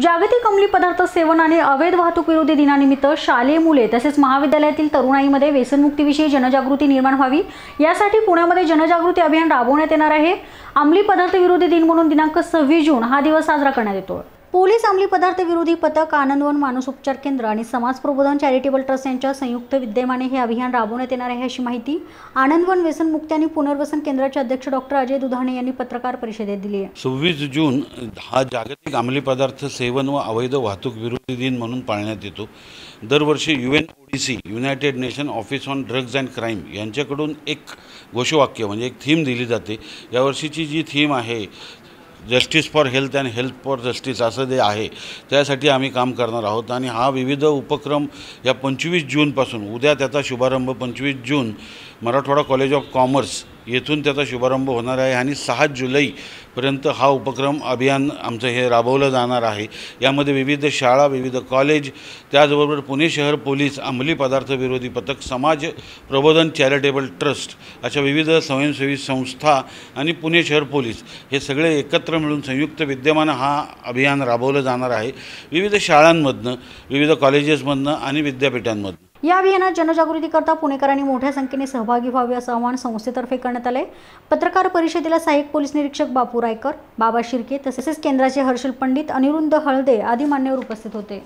जागतिक अंमली पदार्थ सेवन आणि अवैध वाहतूक विरोधी दिनानिमित्त शालेय मुले तसेच महाविद्यालयातील तरुणाईमध्ये व्यसनमुक्तीविषयी जनजागृती निर्माण व्हावी. यासाठी पुण्यामध्ये जनजागृती अभियान राबवण्यात येणार आहे. अंमली पदार्थ विरोधी दिन म्हणून दिनांक सव्वीस जून हा दिवस साजरा करण्यात येतो. पोलीस अंमली पदार्थ विरोधी पथक आनंदवन माणूस उपचार केंद्र आणि समाज प्रबोधन चॅरिटेबल ट्रस्ट यांच्या संयुक्त विद्यमाने हे अभियान राबवण्यात येणार आहे अशी माहिती आनंदवन व्यसनमुक्ती आणि पुनर्वसन केंद्राचे अध्यक्ष डॉक्टर अजय दुधाणे यांनी पत्रकार परिषदेत दिली आहे. सव्वीस जून हा जागतिक अंमली पदार्थ सेवन व अवैध वाहतूक विरोधी दिन म्हणून पाळण्यात येतो. दरवर्षी U N O D C United Nation office on drugs and crime यांच्याकडून एक घोषवाक्य म्हणजे एक थीम दिली जाते. यावर्षीची जी थीम आहे justice for health and health for justice असं जे आहे त्यासाठी आम्ही काम करणार आहोत. आणि हा विविध उपक्रम या पंचवीस जूनपासून उद्या त्याचा शुभारंभ पंचवीस जून मराठवाडा कॉलेज ऑफ कॉमर्स येथून त्याचा शुभारंभ होणार आहे आणि सहा जुलैपर्यंत हा उपक्रम अभियान आमचं हे राबवलं जाणार आहे. यामध्ये विविध शाळा विविध कॉलेज त्याचबरोबर पुणे शहर पोलीस अंमली पदार्थ विरोधी पथक समाज प्रबोधन चॅरिटेबल ट्रस्ट अशा विविध स्वयंसेवी संस्था आणि पुणे शहर पोलीस हे सगळे एकत्र मिळून संयुक्त विद्यमान हा अभियान राबवलं जाणार आहे. विविध शाळांमधनं विविध कॉलेजेसमधनं आणि विद्यापीठांमधनं. या अभियानात जनजागृती करता पुणेकरांनी मोठ्या संख्येने सहभागी व्हावे असं आवाहन संस्थेतर्फे करण्यात आलंय. पत्रकार परिषदेला सहाय्यक पोलीस निरीक्षक बापू रायकर बाबा शिर्के तसेच केंद्राचे हर्षल पंडित अनिरुद्ध हळदे आदी मान्यवर उपस्थित होते.